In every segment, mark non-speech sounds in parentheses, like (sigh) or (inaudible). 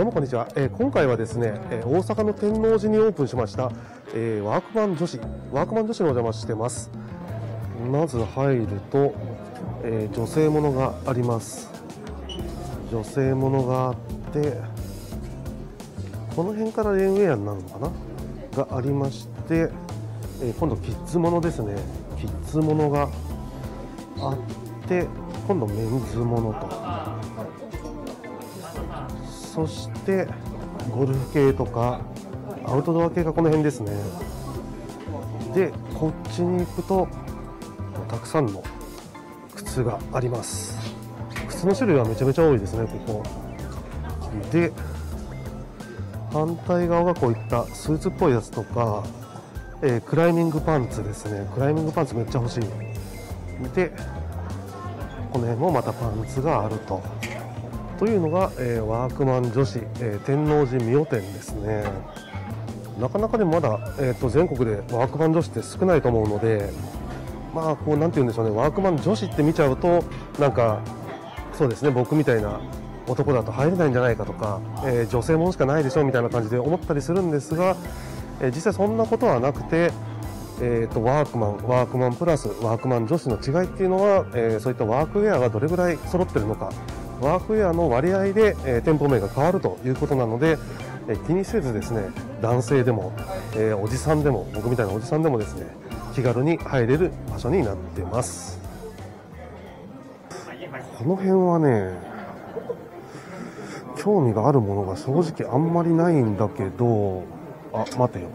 どうもこんにちは、えー今回はですね、えー大阪の天王寺にオープンしました、えーワークマン女子ワークマン女子のお邪魔してます。まず入ると、えー女性ものがあります。女性ものがあってこの辺からレンウェアになるのかな？がありまして、えー今度キッズものですね。キッズものがあって今度メンズものと。そしてゴルフ系とかアウトドア系がこの辺ですね。でこっちに行くとたくさんの靴があります。靴の種類はめちゃめちゃ多いですねここ。で反対側がこういったスーツっぽいやつとか、えークライミングパンツですね。クライミングパンツめっちゃ欲しい。でこの辺もまたパンツがあると。というのが、えーワークマン女子、えー天王寺御代店ですね。なかなかでもまだ、えー、と全国でワークマン女子って少ないと思うのでまあこうなんて言うんでしょうね。ワークマン女子って見ちゃうとなんかそうですね。僕みたいな男だと入れないんじゃないかとか、えー女性ものしかないでしょみたいな感じで思ったりするんですが、えー実際そんなことはなくてえー、とワークマン、ワークマンプラスワークマン女子の違いっていうのは、えそういったワークウェアがどれぐらい揃ってるのかワークウェアの割合で、え店舗名が変わるということなので、え気にせずですね男性でも、えおじさんでも僕みたいなおじさんでもですね気軽に入れる場所になってます。この辺はね興味があるものが正直あんまりないんだけどあ待てよ。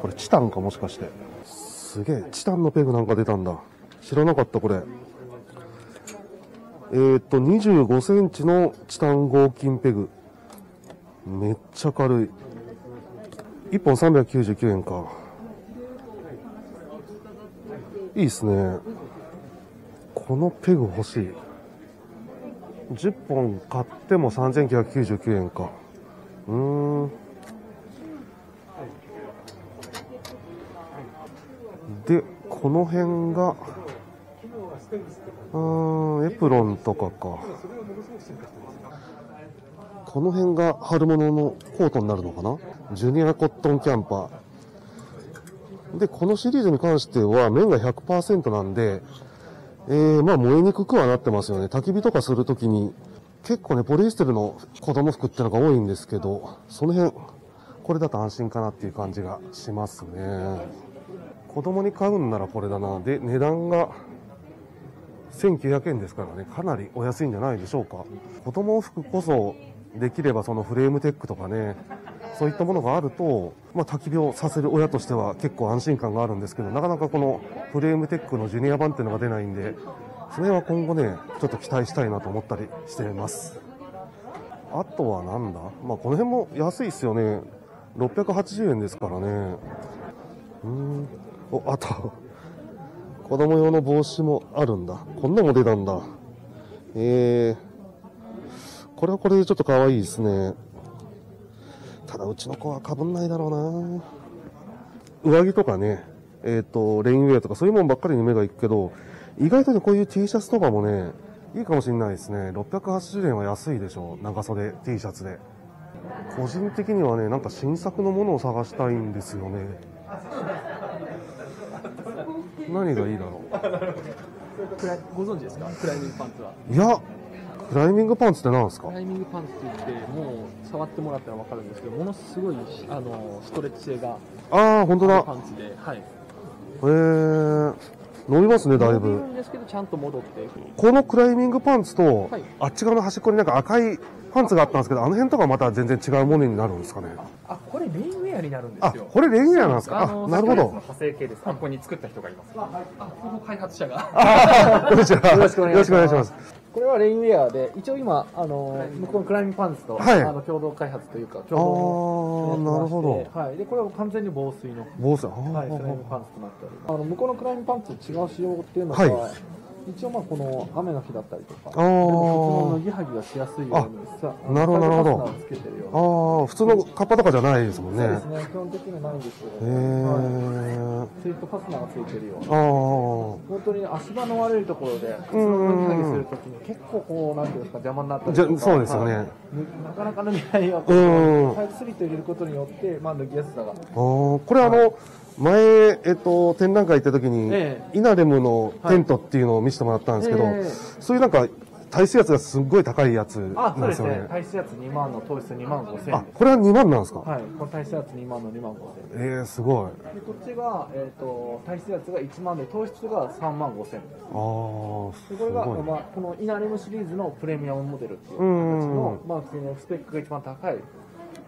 これチタンかもしかして。すげえチタンのペグなんか出たんだ。知らなかったこれ。えーっと25センチのチタン合金ペグ。めっちゃ軽い。1本399円か。いいっすね。このペグ欲しい。10本買っても3999円か。うーん。でこの辺がうーんエプロンとかか。この辺が春物のコートになるのかな？ジュニアコットンキャンパー。でこのシリーズに関しては綿が100%なんでえー、まあ燃えにくくはなってますよね。焚き火とかするときに結構ねポリエステルの子供服ってのが多いんですけどその辺これだと安心かなっていう感じがしますね。子供に買うんならこれだな。で値段が1900円ですからねかなりお安いんじゃないでしょうか。子供服こそできればそのフレームテックとかねそういったものがあると、まあ、焚き火をさせる親としては結構安心感があるんですけどなかなかこのフレームテックのジュニア版っていうのが出ないんでそれは今後ねちょっと期待したいなと思ったりしています。あとはなんだ？まあこの辺も安いっすよね。680円ですからね。うん。おあと子供用の帽子もあるんだ。こんなも出たんだ。えー、これはこれでちょっと可愛いですね。ただうちの子は被んないだろうな。上着とかねえっ、とレインウェアとかそういうもんばっかりに目が行くけど意外とねこういう T シャツとかもねいいかもしれないですね。680円は安いでしょ長袖 T シャツで。個人的にはねなんか新作のものを探したいんですよね。何がいいだろクライご存知ですか？クライミングパンツは。ういやクライミングパンツって何ですか？クライミングパンツって言ってもう触ってもらったら分かるんですけどものすごいあのストレッチ性がああ本当だ。パンツではい。へえ伸びますねだい伸びるぶ。んですけどちゃんと戻って。このクライミングパンツと、はい。あっち側の端っこになんか赤いパンツがあったんですけどあの辺とかまた全然違うものになるんですかね。あこれレインウェアになるんであすよ。これレインウェアなんですか？あなるほど。派生系です。ここに作った人がいます。あ (laughs) この開発者がよろしくお願いしますこれはレインウェアで一応今あの向こうのクライミングパンツと、はい。あの共同開発というか共あー同なるほど。はい。でこれは完全に防水の坊主あはい、クライミングパンツとなっております。あの向こうのクライミングパンツと違う仕様っていうのが、はい一応まあこの雨の日だったりとか、あーでも脱ぎはぎがしやすいようにさ、なるほどなるほどつけてるような。ああ、普通のカッパとかじゃないですもんね。そうですね、基本的にはないんですけど、へはいえ。シートファスナーがついてるような。ああ。本当に足場の悪いところで、靴の脱ぎはぎするときに結構こう、なんていうんですか、邪魔になったりとか。そうですよねはいなかなか脱ぎはぎが、うんタイプスリット入れることによって、まあ脱ぎやすさが。あーこれあの、前、えっと、展覧会行った時に、えイナレムのテントっていうのを見せてもらったんですけど、ええそういうなんか、耐水圧がすっごい高いやつあ、なんですすね。。耐水圧2万の糖質2万5千あこれは2万なんですか、はい、この耐水圧2万の2万5千。ええすごい。あでこっちが、えー、と耐水圧が1万で糖質が3万5千あー、すでこれが。まあ、このイナレムシリーズのプレミアムモデルっていう形うんの、まあ、そのスペックが一番高い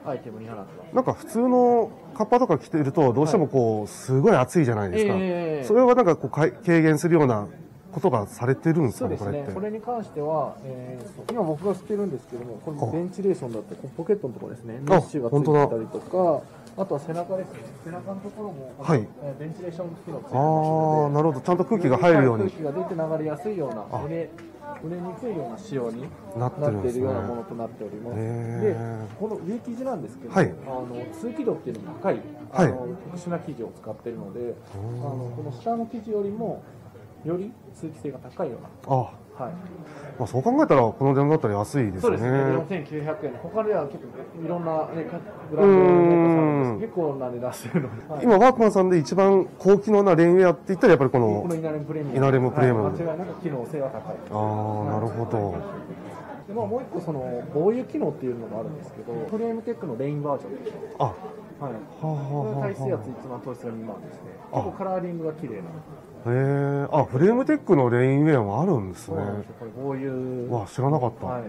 アイテムになってます。なんか普通のカッパとか着てると、どうしてもこう、すごい暑いじゃないですか。ええ。それはなんかこう軽減するようなことがされてるんですかね、そうです。ね。これに関しては、えーと今僕が知ってるんですけどもこあれベンチレーションだってこのポケットのところですね。あメッシュがついてたりとかあとは背中ですね。背中のところも、はい。えーベンチレーション機能ついてますあので。あ、なるほど。ちゃんと空気が入るように。空気が出て流れやすいようなあ売れにくいような仕様になっているようなものとなっております。へでー、この植木地なんですけど、はい。あの通気度っていうのが高い、あの特殊な生地を使っているので、あのこの下の生地よりもより通気性が高いようあ、な、はい、まあ、そう考えたら、この値段だったら安いですよそうですね、ね。4900円、他では結構いろんな、ね、かブランドのメーカーさんです。結構な値段してるので、はい。今、ワークマンさんで一番高機能なレインウェアって言ったら、やっぱりこのこの、イナレムプレミアム、イナレムプレミアム。はい。間違いなく機能性は高い。ああ、なるほど。でまあ、もう一個その防雨機能っていうのもあるんですけどフレームテックのレインバージョンですね。あ、はい。はあ、耐水圧1万糖質が2万ですねあ。結構カラーリングが綺麗なへえ、あ、フレームテックのレインウェアもあるんですね。これこういうわ、知らなかった。はい。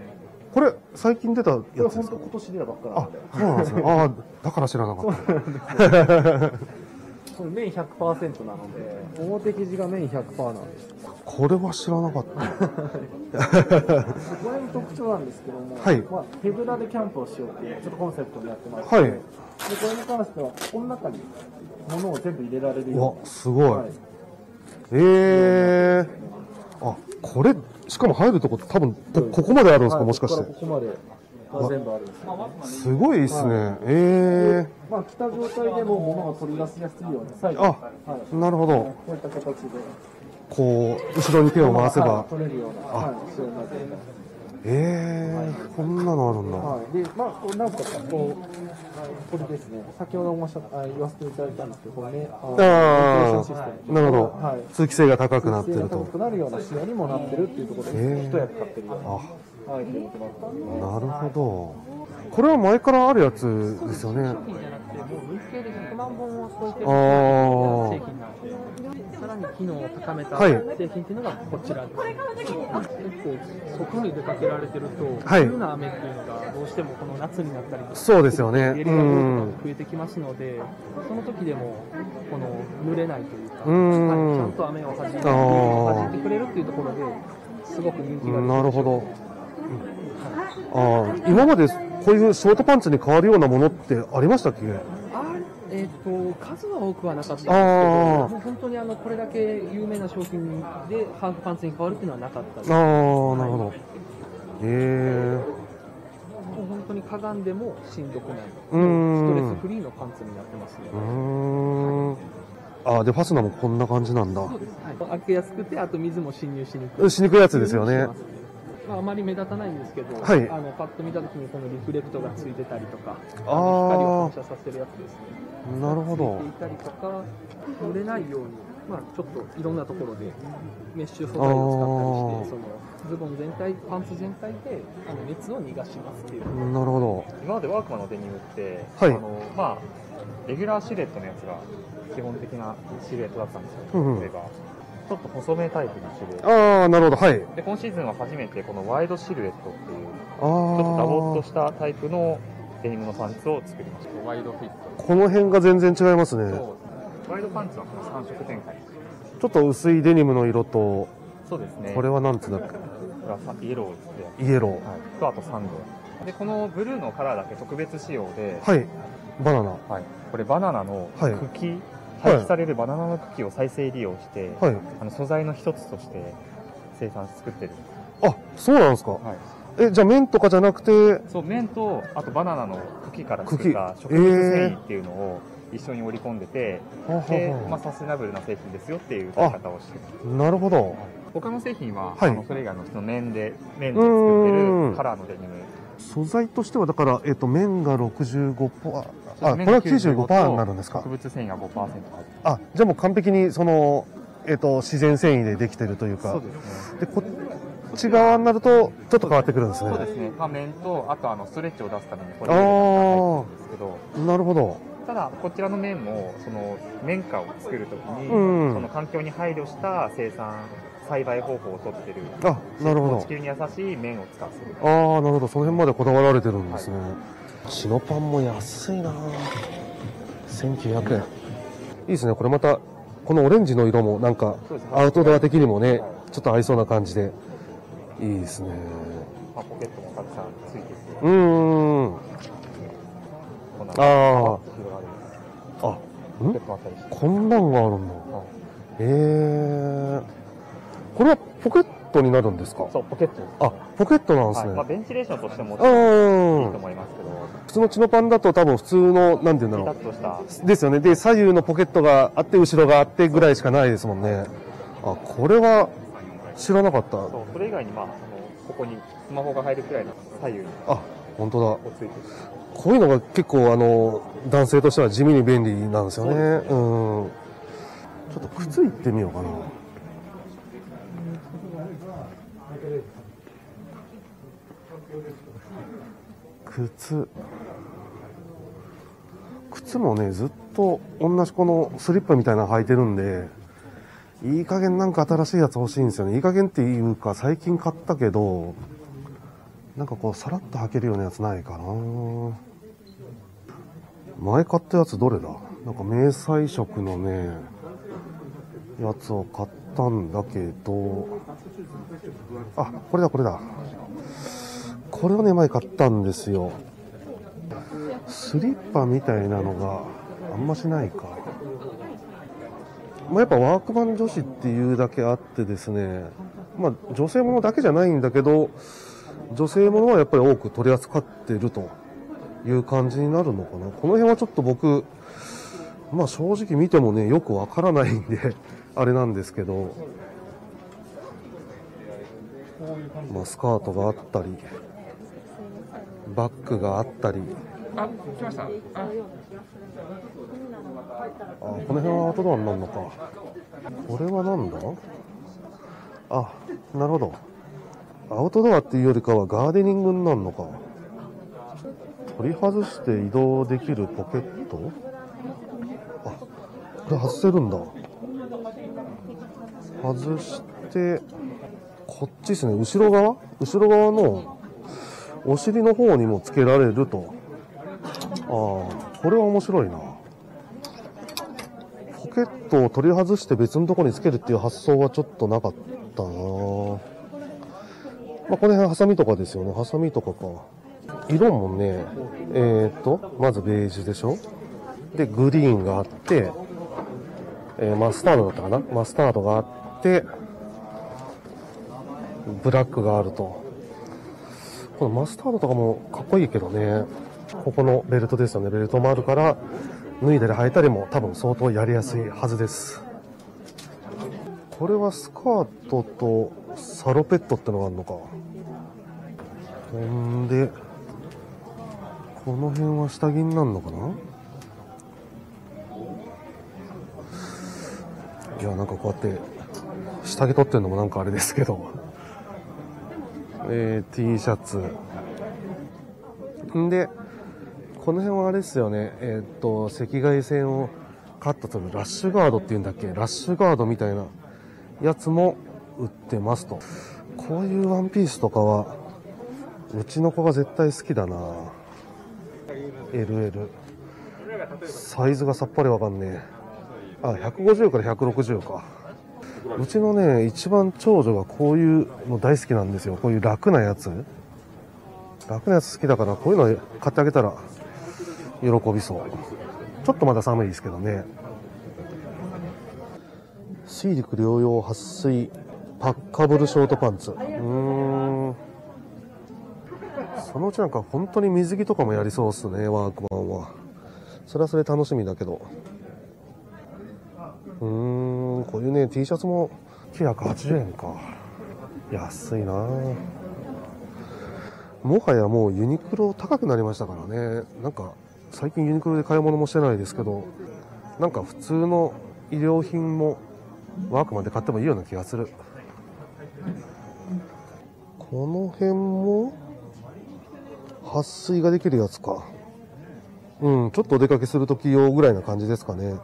これ、最近出たやこれつですか？本当今年出たばっかなあので、そうなんですね。ああ、だから知らなかった。これ綿100%なので表生地が綿100%なんです。これは知らなかった。でこれの特徴なんですけども、はい。まあ、手ぶらでキャンプをしようっていうちょっとコンセプトになってまして、はい。でこれに関してはこの中に物を全部入れられるよ、すごい。はい。ええあ、これ、しかも入るとこ多分、こ、ここまであるんですか、はい。もしかして。こ。こまで。が全部あるんですよねすごいですね。えまあ、来た状態でも物が取り出しやすいように最後あはい、えなるほど。こういった形でこう、後ろに手を回せばはい。取れるような、はい、仕様になっええこんなのあるんだ。はい、で、まあ、なんですか、こう、これですね、先ほどもおっしゃあ言わせていただいたんですけど、これね、ああなるほどはい。。通気性が高くなってると通気性が高。くなるような仕様にもなってるっていうところで、へー一役買ってるようあ、なアイテムとなるほど。これは前からあるやつですよね。商品じゃなくて、もう累計で100万本を超えてるあー製品なんで、さらに機能を高めたはい製品っていうのがこちらです。結構、外に出かけられてると、はい急な雨っていうのがどうしてもこの夏になったりとか、そうですよね。エリアが増えてきますので、その時でもこの濡れないというか、うんはいちゃんと雨を弾いてあー弾いてくれるっていうところですごく人気がうん。なるほど。ああ、今までこういうショートパンツに変わるようなものってありましたっけ？あえっ、と数は多くはなかったんですけど、もう本当にあのこれだけ有名な商品でハーフパンツに変わるっていうのはなかったです。ああ、もなるほど。ええう本当にかがんでもしんどくない、うーんストレスフリーのパンツになってますね。う。ああ、で、ファスナーもこんな感じなんだ。そうです。はい、開けやすくて、あと水も侵入しにくい。しにくいやつですよね。まあ、あまり目立たないんですけど、はい。あのパッと見たときにこのリフレクトがついてたりとか、あー。の光を反射させるやつですね。なるほど。ついていたりとか、蒸れないように、まあ、ちょっといろんなところでメッシュ素材を使ったりして、そのズボン全体、パンツ全体であの熱を逃がしますっていう。なるほど。今までワークマンのデニムって、はい。あのまあ、レギュラーシルエットのやつが基本的なシルエットだったんですよ、うんうん。例えばちょっと細めタイプのシルエットああ、なるほど。はい。で今シーズンは初めてこのワイドシルエットっていうあちょっとダボっとあ。したタイプのデニムのパンツを作りましたワイドフィットこの辺が全然違いますね。そうワイドパンツはこの3色展開ちょっと薄いデニムの色と、そうですねこれはなんつうんだっこれはさイエローでけイエロー。はい、とあとサンドでこのブルーのカラーだけ特別仕様で、はい。バナナ。はい、これバナナのはい茎、はい廃棄されるバナナの茎を再生利用して、はい。あの素材の一つとして生産作ってる。あ、そうなんですか。はい。え、じゃあ麺とかじゃなくて、そう、麺と、あとバナナの茎から作った茎植物繊維っていうのを一緒に織り込んでて、で、まあ、はサステナブルな製品ですよっていう売り方をしてる。なるほど。他の製品は、はいあのそれ以外のその麺で、麺で作ってるカラーのデニム。素材としては、だから、えっと、麺が65%、あ、こ麺れはが95 95%になるんですか？植。物繊維が5%入ってる。あ、じゃあもう完璧に、その、えっと、自然繊維でできてるというか。そうですね。で、こっち側になると、ちょっと変わってくるんですね。そうですね。まあ、麺と、あとあの、ストレッチを出すためにこれあー入ってるんですけど、なるほど。ただ、こちらの麺も、その、麺化を作るときに、うんその環境に配慮した生産、栽培方法をとってる、あ、なるほど。地球に優しい麺を使わせる。ああ、なるほど。その辺までこだわられてるんですね。チノパンも安いな1900円。いいですね。これまた、このオレンジの色もなんかアウトドア的にもね、ちょっと合いそうな感じで、いいですね。まあ、ポケットもたくさんついてて、うーん。ああ、あ。こんなんがあるんだ。はいへえ。これはポケットになるんですか？そう、ポケット。あ、ポケットなんですね。はいまあ、ベンチレーションとしてもいいと。思いますけど、普通のチノパンだと多分普通の、なんて言うんだろッとした、う。ですよね。で、左右のポケットがあって、後ろがあってぐらいしかないですもんね。あ、これは知らなかった。そう、それ以外に、まあ、そのここにスマホが入るくらいの左右にあ、本当だ。こうついうのが結構あの、男性としては地味に便利なんですよね。うん。ちょっと靴行ってみようかな。靴。靴もね、ずっと同じこのスリッパみたいなの履いてるんで、いい加減なんか新しいやつ欲しいんですよね。いい加減っていうか、最近買ったけど、なんかこう、さらっと履けるようなやつないかな前買ったやつどれだ？なんか明細色のね、やつを買ったんだけど、あ、これだこれだ。これをね、前買ったんですよ。スリッパみたいなのがあんましないか。まあ、やっぱワークマン女子っていうだけあってですね、まあ女性ものだけじゃないんだけど、女性ものはやっぱり多く取り扱ってるという感じになるのかな。この辺はちょっと僕、まあ正直見てもね、よくわからないんで、(laughs) あれなんですけど、まあスカートがあったり、バッグがあったり、あ、来ました。あ、あ、この辺はアウトドアになるのか。これはなんだ？あ、なるほど。アウトドアっていうよりかはガーデニングになるのか。取り外して移動できるポケット？あ、これ外せるんだ。外して、こっちですね、後ろ側？後ろ側のお尻の方にもつけられると。ああ、これは面白いな。ポケットを取り外して別のところにつけるっていう発想はちょっとなかったなまあ、この辺ハサミとかですよね。ハサミとかか。色もね、えーと、まずベージュでしょで、グリーンがあって、えーマスタードだったかなマスタードがあって、ブラックがあると。このマスタードとかもかっこいいけどね。ここのベルトですよね。ベルトもあるから、脱いだり履いたりも多分相当やりやすいはずです。これはスカートとサロペットってのがあるのか。ほんで、この辺は下着になるのかないや、なんかこうやって、下着取ってるのもなんかあれですけど。えー、T シャツ。んで、この辺はあれですよね、えーっと、赤外線をカットするラッシュガードっていうんだっけ？ラッシュガードみたいなやつも売ってますと。こういうワンピースとかは、うちの子が絶対好きだな LL。サイズがさっぱりわかんねえ。あ、150から160か。うちのね、一番長女がこういうの大好きなんですよ。こういう楽なやつ。楽なやつ好きだから、こういうの買ってあげたら喜びそう。ちょっとまだ寒いですけどね。水陸両用撥水パッカブルショートパンツ。うーん。そのうちなんか本当に水着とかもやりそうっすね、ワークマンは。それはそれ楽しみだけど。うん、こういうね、T シャツも980円か。安いなもはやもうユニクロ高くなりましたからね。なんか、最近ユニクロで買い物もしてないですけど、なんか普通の衣料品もワークマンで買ってもいいような気がする。この辺も、撥水ができるやつか。うん、ちょっとお出かけするとき用ぐらいな感じですかね。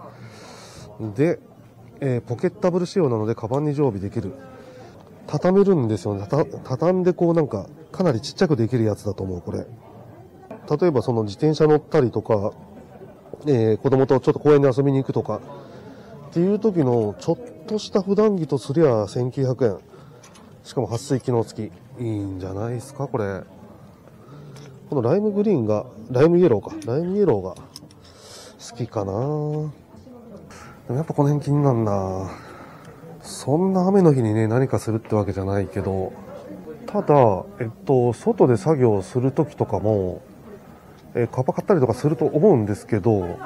で、えーポケッタブル仕様なので、カバンに常備できる。畳めるんですよね。畳んでこうなんか、かなりちっちゃくできるやつだと思う、これ。例えばその自転車乗ったりとか、えー子供とちょっと公園で遊びに行くとか、っていう時のちょっとした普段着とすりゃ1900円。しかも撥水機能付き。いいんじゃないですか、これ。このライムグリーンが、ライムイエローか。ライムイエローが好きかなでもやっぱこの辺気になるなそんな雨の日にね、何かするってわけじゃないけど、ただ、えっと、外で作業するときとかも、えーカパ買ったりとかすると思うんですけど、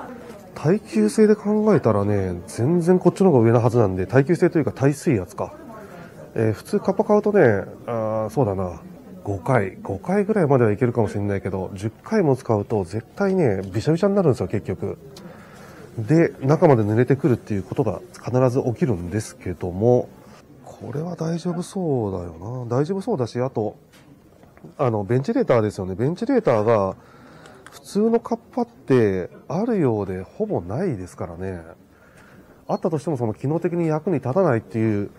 耐久性で考えたらね、全然こっちの方が上なはずなんで、耐久性というか耐水圧か。えー普通カパ買うとね、あそうだな、5回、5回ぐらいまではいけるかもしれないけど、10回も使うと絶対ね、びしゃびしゃになるんですよ、結局。で、中まで濡れてくるっていうことが必ず起きるんですけども、これは大丈夫そうだよな。大丈夫そうだし、あと、あの、ベンチレーターですよね。ベンチレーターが、普通のカッパってあるようでほぼないですからね。あったとしてもその機能的に役に立たないっていう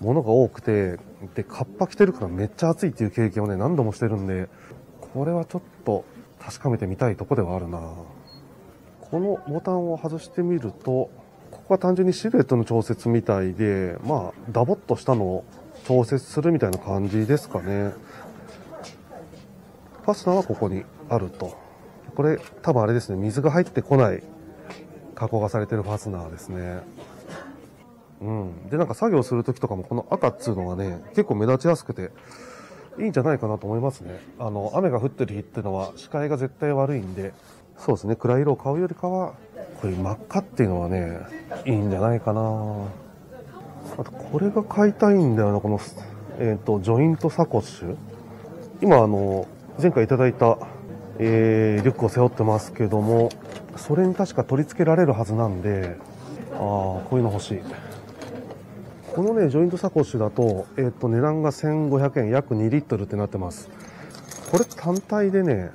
ものが多くて、で、カッパ着てるからめっちゃ暑いっていう経験をね、何度もしてるんで、これはちょっと確かめてみたいとこではあるな。このボタンを外してみると、ここは単純にシルエットの調節みたいで、まあ、ダボっとしたのを調節するみたいな感じですかね。ファスナーはここにあると。これ、多分あれですね、水が入ってこない加工がされてるファスナーですね。うん。で、なんか作業するときとかもこの赤っつうのがね、結構目立ちやすくて、いいんじゃないかなと思いますね。あの、雨が降ってる日ってのは視界が絶対悪いんで、そうですね、暗い色を買うよりかは、こういう真っ赤っていうのはね、いいんじゃないかなあと、これが買いたいんだよな、この、えっ、と、ジョイントサコッシュ。今、あの、前回いただいた、えー、リュックを背負ってますけども、それに確か取り付けられるはずなんで、ああ、こういうの欲しい。このね、ジョイントサコッシュだと、えっ、と、値段が1500円、約2リットルってなってます。これ単体でね、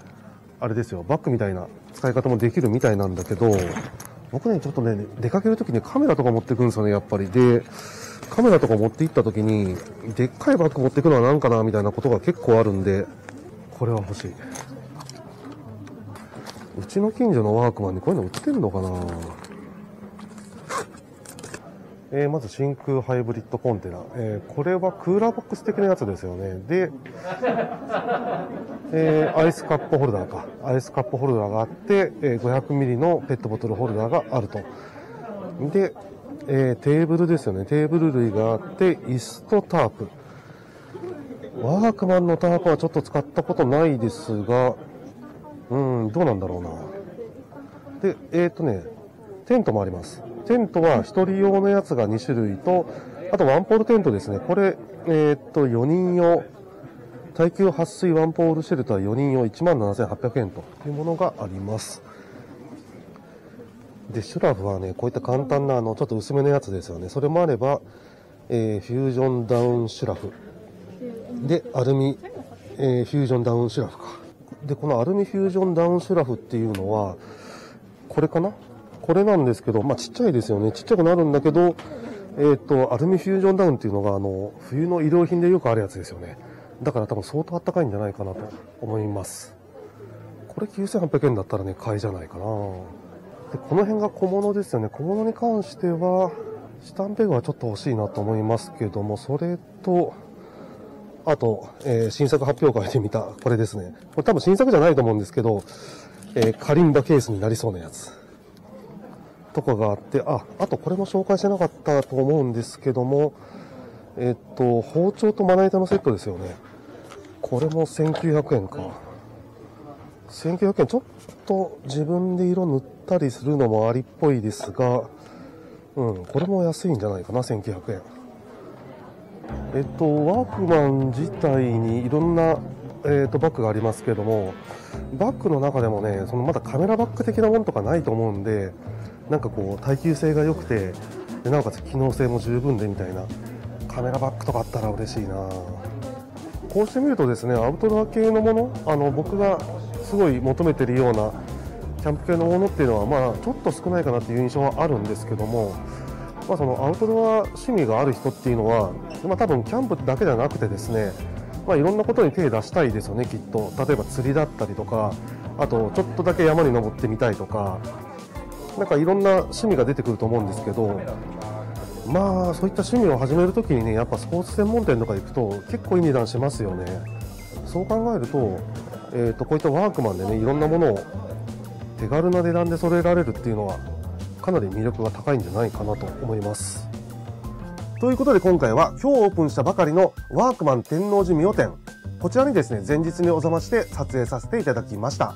あれですよ、バッグみたいな使い方もできるみたいなんだけど、僕ね、ちょっとね、出かけるときにカメラとか持ってくんですよね、やっぱり。で、カメラとか持って行ったときに、でっかいバッグ持ってくのは何かな、みたいなことが結構あるんで、これは欲しい。うちの近所のワークマンにこういうの売ってんのかな？えーまず真空ハイブリッドコンテナ。えーこれはクーラーボックス的なやつですよね。で、えーアイスカップホルダーか。アイスカップホルダーがあって、え500ミリのペットボトルホルダーがあると。で、えテーブルですよね。テーブル類があって、椅子とタープ。ワークマンのタープはちょっと使ったことないですが、うん、どうなんだろうな。で、えっ、とね、テントもあります。テントは一人用のやつが2種類と、あとワンポールテントですね。これ、えっ、と、4人用、耐久撥水ワンポールシェルター4人用17,800円というものがあります。で、シュラフはね、こういった簡単な、あの、ちょっと薄めのやつですよね。それもあれば、えーフュージョンダウンシュラフ。で、アルミ、えーフュージョンダウンシュラフか。で、このアルミフュージョンダウンシュラフっていうのは、これかな？これなんですけど、まあちっちゃいですよね。ちっちゃくなるんだけど、えっ、と、アルミフュージョンダウンっていうのが、あの、冬の衣料品でよくあるやつですよね。だから多分相当暖かいんじゃないかなと思います。これ9800円だったらね、買いじゃないかな。で、この辺が小物ですよね。小物に関しては、スタンペグはちょっと欲しいなと思いますけども、それと、あと、えー新作発表会で見た、これですね。これ多分新作じゃないと思うんですけど、えーカリンバケースになりそうなやつ。とかがあって、あ、あとこれも紹介してなかったと思うんですけども、えっと、包丁とまな板のセットですよね。これも1900円か。1900円、ちょっと自分で色塗ったりするのもありっぽいですが、うん、これも安いんじゃないかな、1900円。えっと、ワークマン自体にいろんな、えっと、バッグがありますけども、バッグの中でもね、そのまだカメラバッグ的なものとかないと思うんで、なんかこう、耐久性が良くて、でなおかつ機能性も十分でみたいな、カメラバッグとかあったら嬉しいなこうしてみるとですね、アウトドア系のもの、あの、僕がすごい求めてるような、キャンプ系のものっていうのは、まあ、ちょっと少ないかなっていう印象はあるんですけども、まあ、そのアウトドア趣味がある人っていうのは、まあ、多分キャンプだけじゃなくてですね、まあ、いろんなことに手出したいですよね、きっと。例えば釣りだったりとか、あとちょっとだけ山に登ってみたいとか、なんかいろんな趣味が出てくると思うんですけど、まあそういった趣味を始めるときにね、やっぱスポーツ専門店とか行くと結構いい値段しますよね。そう考えると、えー、とこういったワークマンでね、いろんなものを手軽な値段で揃えられるっていうのは、かなり魅力が高いんじゃないかなと思います。ということで今回は今日オープンしたばかりのワークマン天王寺ミオ店。こちらにですね、前日にお邪魔して撮影させていただきました。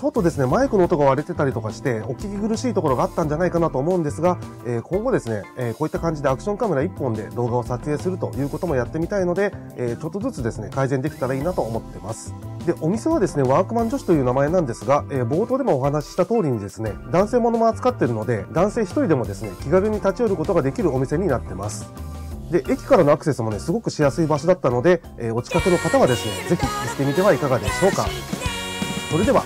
ちょっとですね、マイクの音が割れてたりとかして、お聞き苦しいところがあったんじゃないかなと思うんですが、えー今後ですね、えーこういった感じでアクションカメラ1本で動画を撮影するということもやってみたいので、えーちょっとずつですね、改善できたらいいなと思ってます。で、お店はですね、ワークマン女子という名前なんですが、え冒頭でもお話しした通りにですね、男性ものも扱ってるので、男性1人でもですね、気軽に立ち寄ることができるお店になってます。で、駅からのアクセスもね、すごくしやすい場所だったので、えお近くの方はですね、ぜひ行ってみてはいかがでしょうか。それでは、